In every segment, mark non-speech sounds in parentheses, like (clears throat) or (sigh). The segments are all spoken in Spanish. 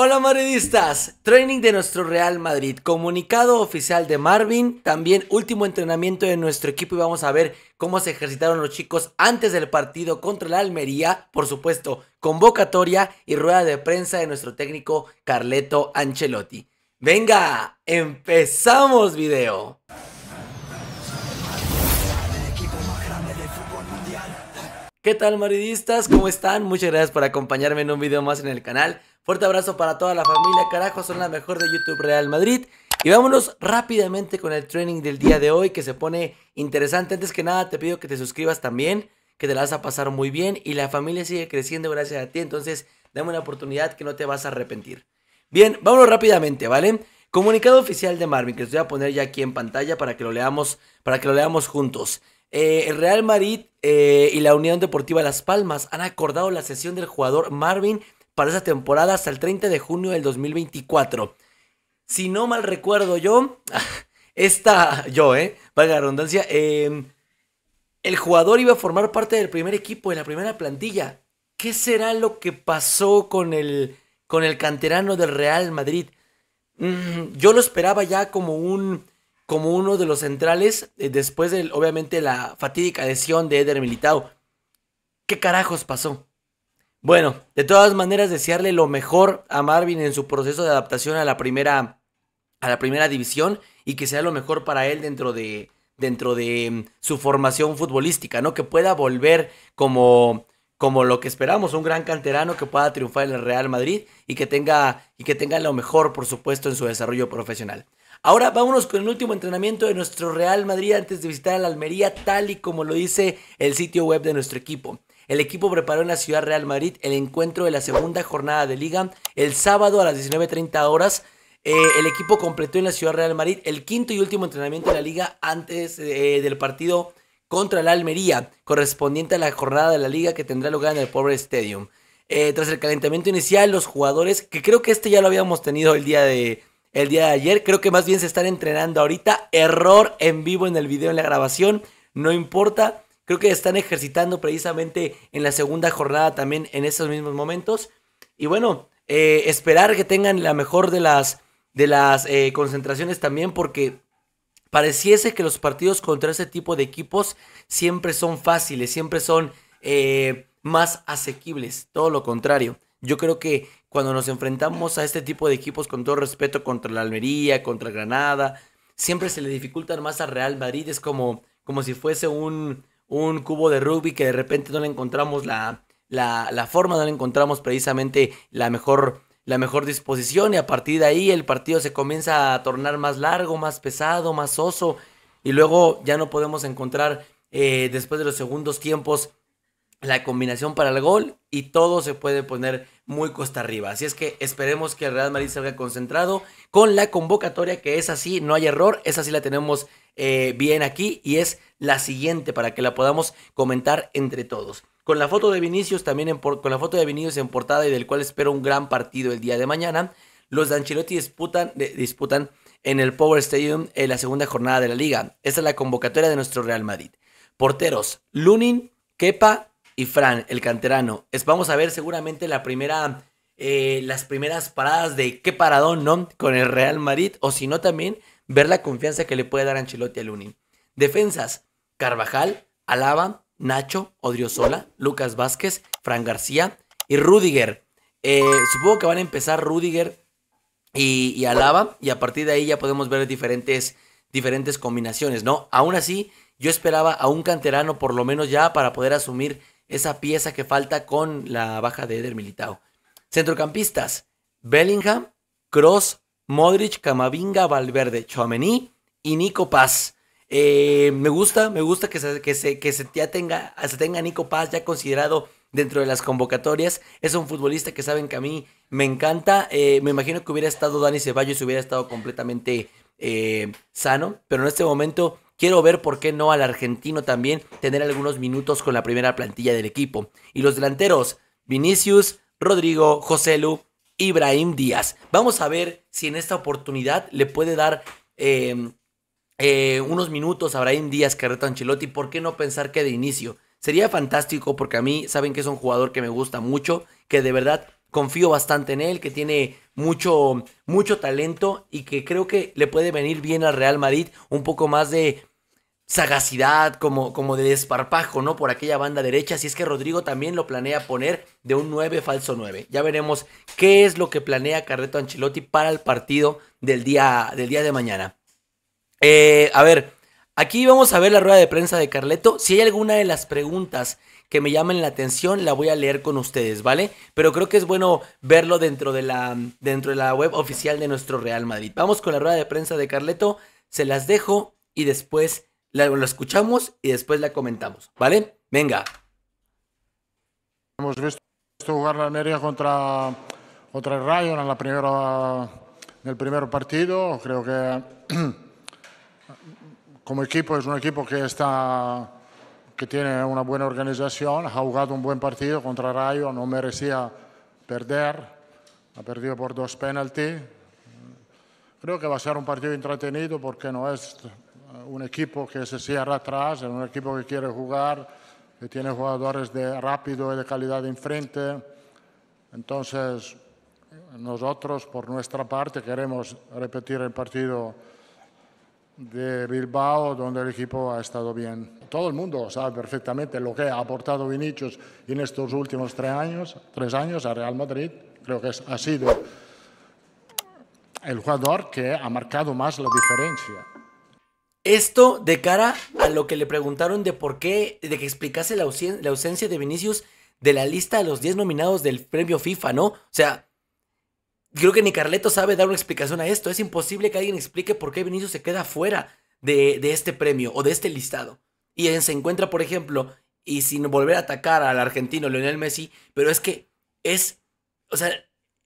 Hola madridistas, training de nuestro Real Madrid, comunicado oficial de Marvin, también último entrenamiento de nuestro equipo y vamos a ver cómo se ejercitaron los chicos antes del partido contra la Almería, por supuesto, convocatoria y rueda de prensa de nuestro técnico Carleto Ancelotti. Venga, empezamos video. ¿Qué tal madridistas? ¿Cómo están? Muchas gracias por acompañarme en un video más en el canal. Fuerte abrazo para toda la familia, carajo, son la mejor de YouTube Real Madrid. Y vámonos rápidamente con el training del día de hoy que se pone interesante. Antes que nada te pido que te suscribas también, que te la vas a pasar muy bien y la familia sigue creciendo gracias a ti. Entonces dame una oportunidad que no te vas a arrepentir. Bien, vámonos rápidamente, ¿vale? Comunicado oficial de Marvin que les voy a poner ya aquí en pantalla para que lo leamos, para que lo leamos juntos. Eh, el Real Madrid eh, y la Unión Deportiva Las Palmas han acordado la sesión del jugador Marvin para esa temporada hasta el 30 de junio del 2024. Si no mal recuerdo yo, (laughs) esta, yo, eh, valga la redundancia, em, el jugador iba a formar parte del primer equipo, de la primera plantilla. ¿Qué será lo que pasó con el, con el canterano del Real Madrid? Mm, yo lo esperaba ya como un como uno de los centrales eh, después de, obviamente, la fatídica lesión de Eder Militao. ¿Qué carajos pasó? Bueno, de todas maneras, desearle lo mejor a Marvin en su proceso de adaptación a la primera, a la primera división y que sea lo mejor para él dentro de, dentro de mm, su formación futbolística, ¿no? Que pueda volver como, como lo que esperamos, un gran canterano que pueda triunfar en el Real Madrid y que tenga, y que tenga lo mejor, por supuesto, en su desarrollo profesional. Ahora vámonos con el último entrenamiento de nuestro Real Madrid antes de visitar a la Almería, tal y como lo dice el sitio web de nuestro equipo. El equipo preparó en la ciudad Real Madrid el encuentro de la segunda jornada de liga el sábado a las 19.30 horas. Eh, el equipo completó en la ciudad Real Madrid el quinto y último entrenamiento de la liga antes eh, del partido contra la Almería, correspondiente a la jornada de la liga que tendrá lugar en el Power Stadium. Eh, tras el calentamiento inicial, los jugadores, que creo que este ya lo habíamos tenido el día de, el día de ayer. Creo que más bien se están entrenando ahorita. Error en vivo en el video, en la grabación. No importa. Creo que están ejercitando precisamente en la segunda jornada también en esos mismos momentos. Y bueno, eh, esperar que tengan la mejor de las, de las eh, concentraciones también porque pareciese que los partidos contra ese tipo de equipos siempre son fáciles, siempre son eh, más asequibles. Todo lo contrario. Yo creo que cuando nos enfrentamos a este tipo de equipos, con todo respeto, contra la Almería, contra Granada, siempre se le dificultan más a Real Madrid. Es como, como si fuese un, un cubo de rugby que de repente no le encontramos la, la, la, forma, no le encontramos precisamente la mejor, la mejor disposición y a partir de ahí el partido se comienza a tornar más largo, más pesado, más oso y luego ya no podemos encontrar eh, después de los segundos tiempos la combinación para el gol y todo se puede poner muy costa arriba. Así es que esperemos que el Real Madrid salga concentrado con la convocatoria que es así, no hay error, esa sí la tenemos eh, bien aquí y es la siguiente para que la podamos comentar entre todos. Con la foto de Vinicius también en con la foto de Vinicius en portada y del cual espero un gran partido el día de mañana, los de Ancelotti disputan, disputan en el Power Stadium en la segunda jornada de la liga. Esa es la convocatoria de nuestro Real Madrid. Porteros, Lunin, Kepa, y Fran, el canterano. Es, vamos a ver seguramente la primera, eh, las primeras paradas de qué paradón, ¿no? Con el Real Madrid, o si no también ver la confianza que le puede dar Ancelotti a Lunin. Defensas, Carvajal, Alaba, Nacho, Odriozola, Lucas Vázquez, Fran García y Rudiger. Eh, supongo que van a empezar Rudiger y, y, Alaba y a partir de ahí ya podemos ver diferentes, diferentes combinaciones, ¿no? Aún así, yo esperaba a un canterano por lo menos ya para poder asumir esa pieza que falta con la baja de Eder Militao. Centrocampistas, Bellingham, Cross, Modric, Camavinga, Valverde, Chouameni y Nico Paz. Eh, me gusta, me gusta que se, que se, que se ya tenga, se tenga Nico Paz ya considerado dentro de las convocatorias. Es un futbolista que saben que a mí me encanta. Eh, me imagino que hubiera estado Dani Ceballos y hubiera estado completamente eh, sano, pero en este momento Quiero ver por qué no al argentino también tener algunos minutos con la primera plantilla del equipo. Y los delanteros, Vinicius, Rodrigo, Joselu, Ibrahim Díaz. Vamos a ver si en esta oportunidad le puede dar em, eh, unos minutos a Ibrahim Díaz, Carreto Ancelotti. ¿Por qué no pensar que de inicio? Sería fantástico porque a mí saben que es un jugador que me gusta mucho, que de verdad confío bastante en él, que tiene mucho, mucho talento y que creo que le puede venir bien al Real Madrid un poco más de sagacidad, como, como de desparpajo, ¿no? Por aquella banda derecha. Si es que Rodrigo también lo planea poner de un 9 falso 9. Ya veremos qué es lo que planea Carreto Ancelotti para el partido del día, del día de mañana. Eh, a ver, aquí vamos a ver la rueda de prensa de Carleto. Si hay alguna de las preguntas que me llamen la atención, la voy a leer con ustedes, ¿vale? Pero creo que es bueno verlo dentro de la, dentro de la web oficial de nuestro Real Madrid. Vamos con la rueda de prensa de Carleto, se las dejo y después la, escuchamos y después la comentamos, ¿vale? Venga. Hemos visto jugar la Almería contra, contra el Rayo en, la primera, en el primer partido. Creo que (clears throat) como equipo es un equipo que está que tiene una buena organización, ha jugado un buen partido contra Rayo, no merecía perder, ha perdido por dos penaltis. Creo que va a ser un partido entretenido porque no es un equipo que se cierra atrás, un equipo que quiere jugar, que tiene jugadores de rápido y de calidad enfrente. Entonces, nosotros, por nuestra parte, queremos repetir el partido de Bilbao, donde el equipo ha estado bien. Todo el mundo sabe perfectamente lo que ha aportado Vinicius en estos últimos tres años, tres años a Real Madrid. Creo que ha sido el jugador que ha marcado más la diferencia. Esto de cara a lo que le preguntaron de por qué, de que explicase la, ausencia de Vinicius de la lista de los 10 nominados del premio FIFA, ¿no? O sea, creo que ni Carleto sabe dar una explicación a esto. Es imposible que alguien explique por qué Vinicius se queda fuera de, este premio o de este listado. Y se encuentra, por ejemplo, y sin volver a atacar al argentino Lionel Messi, pero es que es, o sea,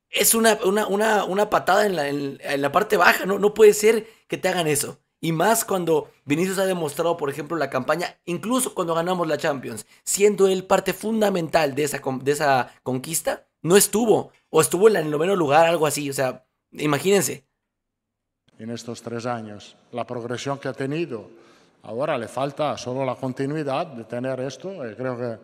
es una, una, una, patada en la, en, la, parte baja, ¿no? No puede ser que te hagan eso. Y más cuando Vinicius ha demostrado, por ejemplo, la campaña, incluso cuando ganamos la Champions, siendo él parte fundamental de esa, de esa conquista, no estuvo. O estuvo en el noveno lugar, algo así. O sea, imagínense. En estos tres años, la progresión que ha tenido, ahora le falta solo la continuidad de tener esto y creo que,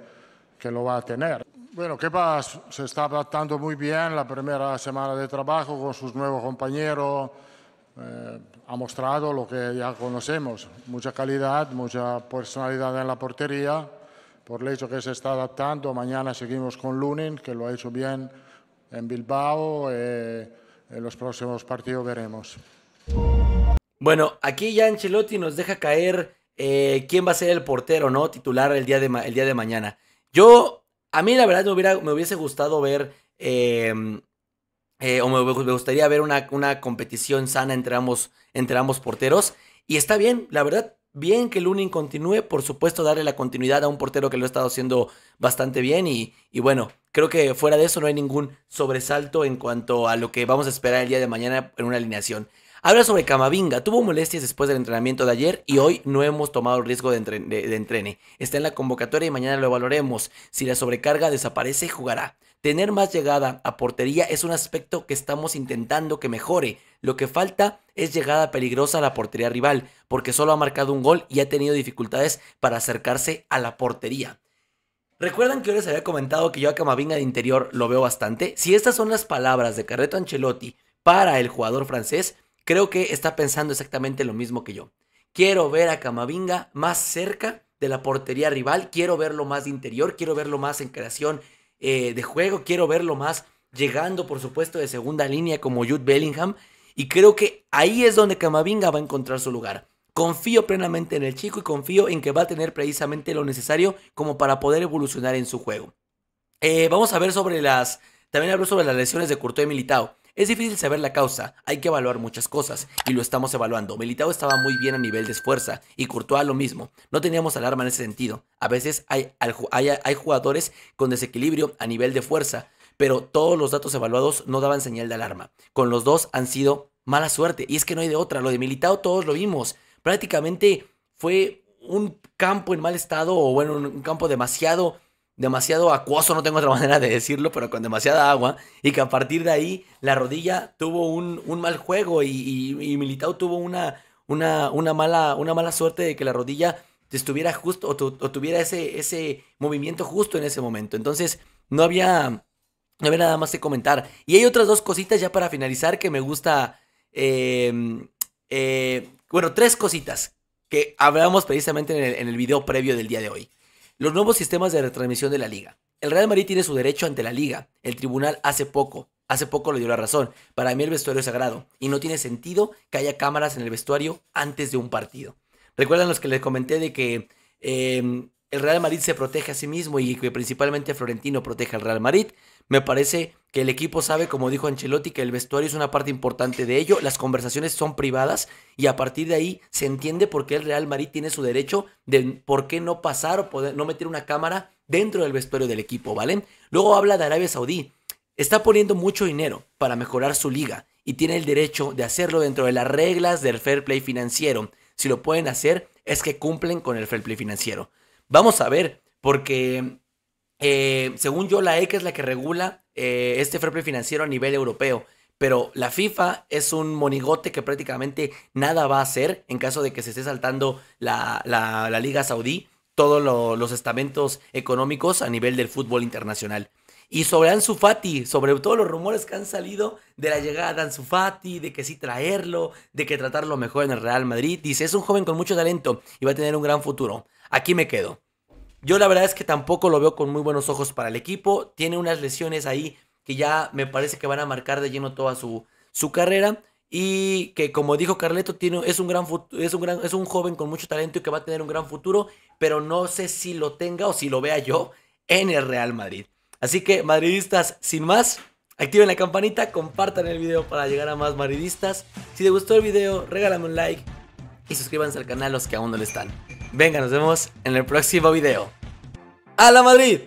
que lo va a tener. Bueno, Kepa se está adaptando muy bien la primera semana de trabajo con sus nuevos compañeros. Eh, ha mostrado lo que ya conocemos, mucha calidad, mucha personalidad en la portería, por el hecho que se está adaptando. Mañana seguimos con Lunin, que lo ha hecho bien en Bilbao. Eh, en los próximos partidos veremos. Bueno, aquí ya Ancelotti nos deja caer eh, quién va a ser el portero, ¿no? Titular el día de, el día de mañana. Yo, a mí la verdad me, hubiera, me hubiese gustado ver em, eh, o me, gustaría ver una, una, competición sana entre ambos, entre ambos porteros. Y está bien, la verdad, bien que Lunin continúe. Por supuesto, darle la continuidad a un portero que lo ha estado haciendo bastante bien. Y, y, bueno, creo que fuera de eso no hay ningún sobresalto en cuanto a lo que vamos a esperar el día de mañana en una alineación. Habla sobre Camavinga. Tuvo molestias después del entrenamiento de ayer y hoy no hemos tomado el riesgo de, de, entrene. Está en la convocatoria y mañana lo evaluaremos. Si la sobrecarga desaparece, jugará. Tener más llegada a portería es un aspecto que estamos intentando que mejore. Lo que falta es llegada peligrosa a la portería rival, porque solo ha marcado un gol y ha tenido dificultades para acercarse a la portería. ¿Recuerdan que yo les había comentado que yo a Camavinga de interior lo veo bastante? Si estas son las palabras de Carreto Ancelotti para el jugador francés, creo que está pensando exactamente lo mismo que yo. Quiero ver a Camavinga más cerca de la portería rival, quiero verlo más de interior, quiero verlo más en creación eh, de juego, quiero verlo más llegando, por supuesto, de segunda línea como Jude Bellingham. Y creo que ahí es donde Camavinga va a encontrar su lugar. Confío plenamente en el chico y confío en que va a tener precisamente lo necesario como para poder evolucionar en su juego. Eh, vamos a ver sobre las... También hablo sobre las lesiones de Courtois y Militao. Es difícil saber la causa, hay que evaluar muchas cosas y lo estamos evaluando. Militao estaba muy bien a nivel de esfuerza y Courtois lo mismo. No teníamos alarma en ese sentido. A veces hay, hay, jugadores con desequilibrio a nivel de fuerza, pero todos los datos evaluados no daban señal de alarma. Con los dos han sido mala suerte y es que no hay de otra. Lo de Militao todos lo vimos. Prácticamente fue un campo en mal estado o bueno, un campo demasiado demasiado acuoso, no tengo otra (laughs) manera de decirlo, pero con demasiada agua, y que a partir de ahí la rodilla tuvo un, mal juego y, Militao tuvo una, una, una, mala, una mala suerte de que la rodilla estuviera justo o, tuviera ese, ese movimiento justo en ese momento. Entonces no había, No hay nada más que comentar. Y hay otras dos cositas ya para finalizar que me gusta. Eh, eh, bueno, tres cositas que hablamos precisamente en el, en el video previo del día de hoy. Los nuevos sistemas de retransmisión de la liga. El Real Madrid tiene su derecho ante la liga. El tribunal hace poco, hace poco le dio la razón. Para mí el vestuario es sagrado y no tiene sentido que haya cámaras en el vestuario antes de un partido. Recuerdan los que les comenté de que eh, el Real Madrid se protege a sí mismo y que principalmente Florentino protege al Real Madrid. Me parece que el equipo sabe, como dijo Ancelotti, que el vestuario es una parte importante de ello. Las conversaciones son privadas y a partir de ahí se entiende por qué el Real Madrid tiene su derecho de por qué no pasar o poder, no meter una cámara dentro del vestuario del equipo, ¿vale? Luego habla de Arabia Saudí. Está poniendo mucho dinero para mejorar su liga y tiene el derecho de hacerlo dentro de las reglas del fair play financiero. Si lo pueden hacer, es que cumplen con el fair play financiero. Vamos a ver, porque eh, según yo, la ECA es la que regula eh, este fair financiero a nivel europeo. Pero la FIFA es un monigote que prácticamente nada va a hacer en caso de que se esté saltando la, la, Liga Saudí, todos lo, los estamentos económicos a nivel del fútbol internacional. Y sobre Ansu Fati, sobre todos los rumores que han salido de la llegada de Ansu Fati, de que sí traerlo, de que tratarlo mejor en el Real Madrid. Dice, es un joven con mucho talento y va a tener un gran futuro. Aquí me quedo. Yo la verdad es que tampoco lo veo con muy buenos ojos para el equipo. Tiene unas lesiones ahí que ya me parece que van a marcar de lleno toda su, su carrera. Y que como dijo Carleto, es, un gran, es, un es un joven con mucho talento y que va a tener un gran futuro. Pero no sé si lo tenga o si lo vea yo en el Real Madrid. Así que, madridistas, sin más, activen la campanita, compartan el video para llegar a más madridistas. Si te gustó el video, regálame un like y suscríbanse al canal los que aún no lo están. Venga, nos vemos en el próximo video. ¡A la Madrid!